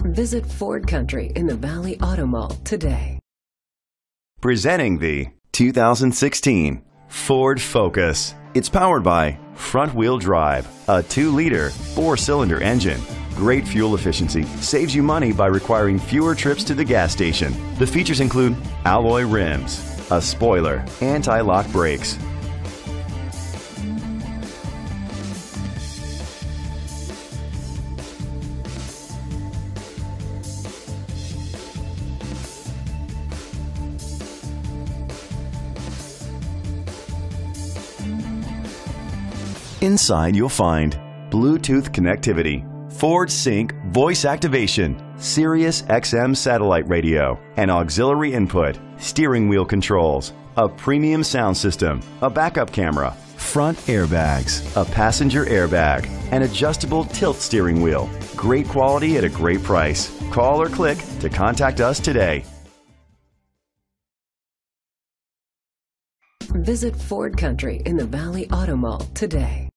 Visit Ford Country in the Valley Auto Mall today. Presenting the 2016 Ford Focus. It's powered by front wheel drive, a 2 liter, 4 cylinder engine. Great fuel efficiency saves you money by requiring fewer trips to the gas station. The features include alloy rims, a spoiler, anti lock brakes, Inside, you'll find Bluetooth connectivity, Ford Sync voice activation, Sirius XM satellite radio, and auxiliary input, steering wheel controls, a premium sound system, a backup camera, front airbags, a passenger airbag, an adjustable tilt steering wheel. Great quality at a great price. Call or click to contact us today. Visit Ford Country in the Valley Auto Mall today.